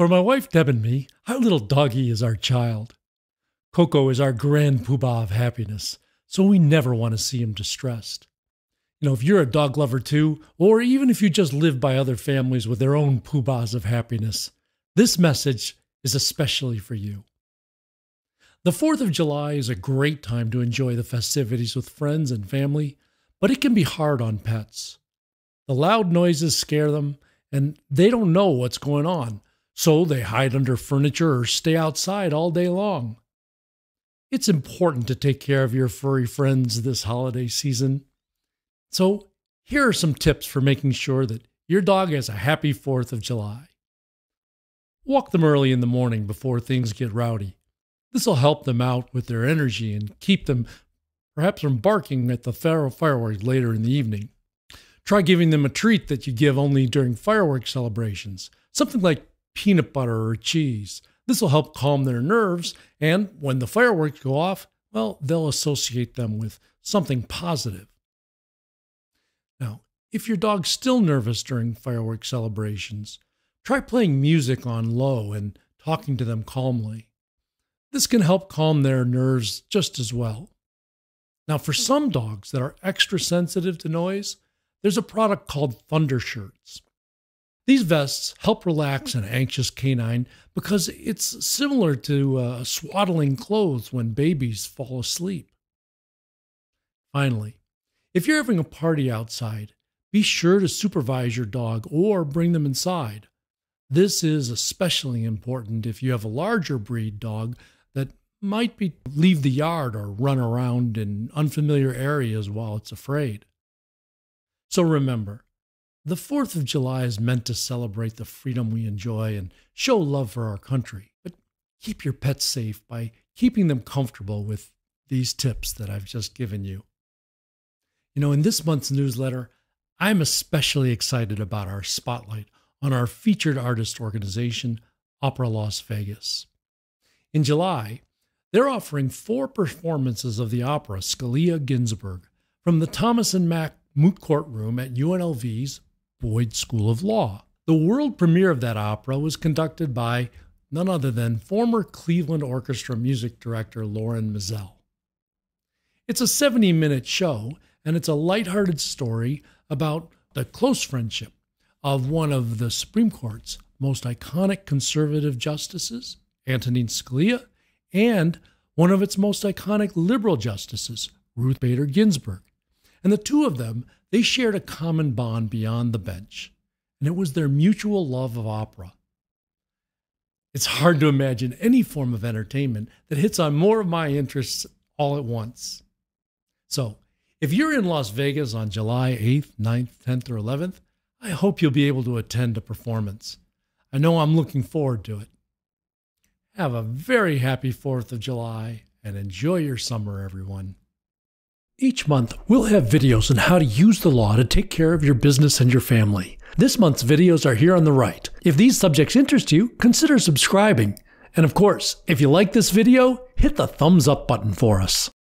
For my wife Deb and me, our little doggy is our child. Coco is our grand poobah of happiness, so we never want to see him distressed. You know, if you're a dog lover too, or even if you just live by other families with their own poobahs of happiness, this message is especially for you. The 4th of July is a great time to enjoy the festivities with friends and family, but it can be hard on pets. The loud noises scare them, and they don't know what's going on, so they hide under furniture or stay outside all day long. It's important to take care of your furry friends this holiday season. So, here are some tips for making sure that your dog has a happy 4th of July. Walk them early in the morning before things get rowdy. This will help them out with their energy and keep them perhaps from barking at the fireworks later in the evening. Try giving them a treat that you give only during fireworks celebrations, something like peanut butter or cheese. This will help calm their nerves, and when the fireworks go off, well, they'll associate them with something positive. Now, if your dog's still nervous during fireworks celebrations, try playing music on low and talking to them calmly. This can help calm their nerves just as well. Now, for some dogs that are extra sensitive to noise, there's a product called Thundershirts. These vests help relax an anxious canine because it's similar to uh, swaddling clothes when babies fall asleep. Finally, if you're having a party outside, be sure to supervise your dog or bring them inside. This is especially important if you have a larger breed dog that might be leave the yard or run around in unfamiliar areas while it's afraid. So remember, the 4th of July is meant to celebrate the freedom we enjoy and show love for our country. But keep your pets safe by keeping them comfortable with these tips that I've just given you. You know, in this month's newsletter, I'm especially excited about our spotlight on our featured artist organization, Opera Las Vegas. In July, they're offering four performances of the opera Scalia Ginsburg from the Thomas and Mack Moot Court Room at UNLV's Boyd School of Law. The world premiere of that opera was conducted by none other than former Cleveland Orchestra music director Lorin Maazel. It's a 70 minute show, and it's a lighthearted story about the close friendship of one of the Supreme Court's most iconic conservative justices, Antonin Scalia, and one of its most iconic liberal justices, Ruth Bader Ginsburg. And the two of them, they shared a common bond beyond the bench, and it was their mutual love of opera. It's hard to imagine any form of entertainment that hits on more of my interests all at once. So, if you're in Las Vegas on July 8th, 9th, 10th, or 11th, I hope you'll be able to attend a performance. I know I'm looking forward to it. Have a very happy 4th of July and enjoy your summer, everyone. Each month, we'll have videos on how to use the law to take care of your business and your family. This month's videos are here on the right. If these subjects interest you, consider subscribing. And of course, if you like this video, hit the thumbs up button for us.